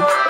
Woo!